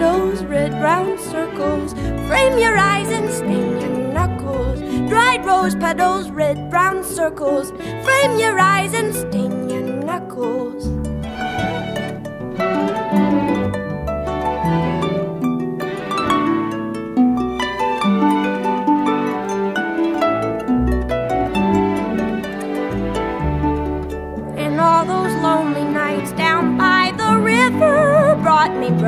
petals, red brown circles. Frame your eyes and stain your knuckles. Dried rose petals, red brown circles. Frame your eyes and stain your knuckles.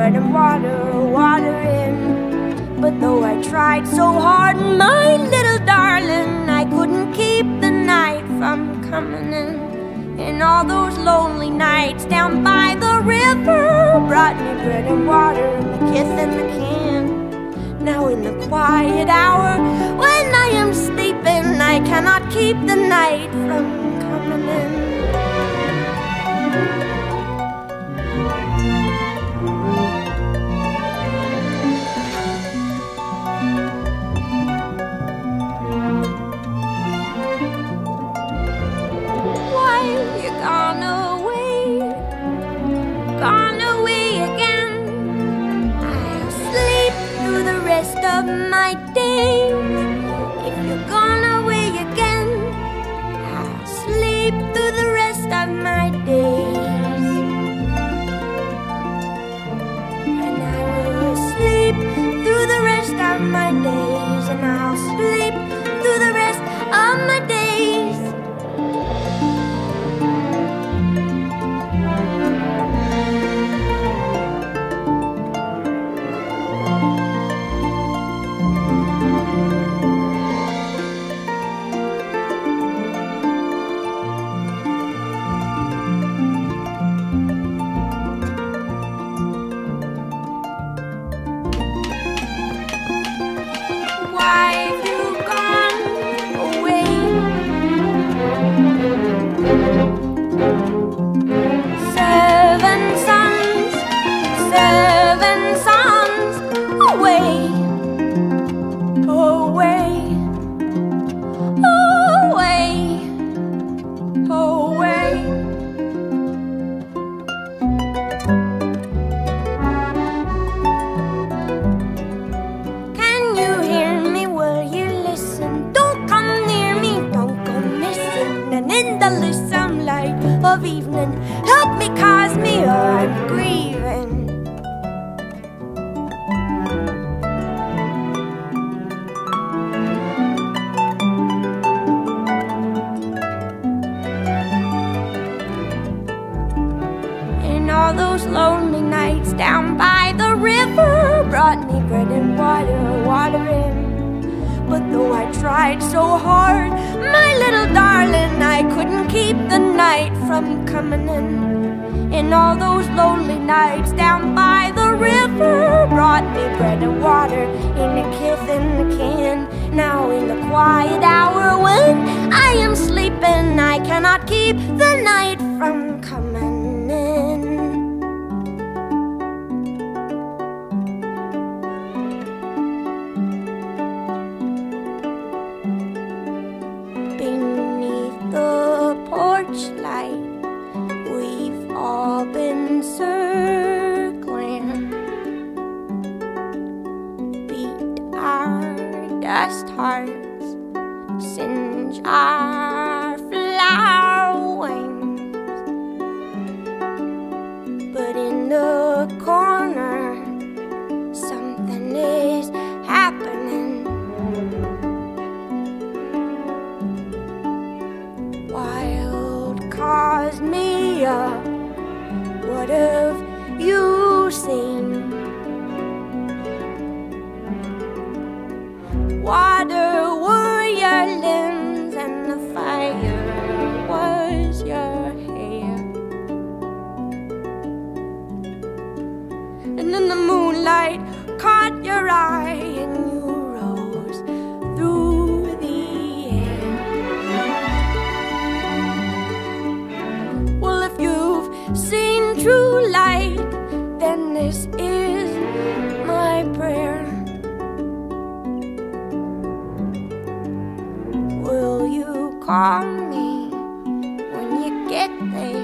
Bread and water, water in. But though I tried so hard, my little darling, I couldn't keep the night from coming in. And all those lonely nights down by the river brought me bread and water and the kiss in the can. Now in the quiet hour when I am sleeping, I cannot keep the night from coming in. Rest of my days. If you're gone away again, I'll sleep through the rest of my days. And I will sleep through the rest of my days. And I'll sleep of evening, help me, cause me, or I'm grieving. All those lonely nights down by though I tried so hard, my little darling, I couldn't keep the night from coming in. And all those lonely nights down by the river brought me bread and water in a kiss in the can. Now in the quiet hour when I am sleeping, I cannot keep the night from our dust hearts, singe ah. in the moonlight caught your eye and you rose through the air. Well, if you've seen true light, then this is my prayer. Will you call me when you get there?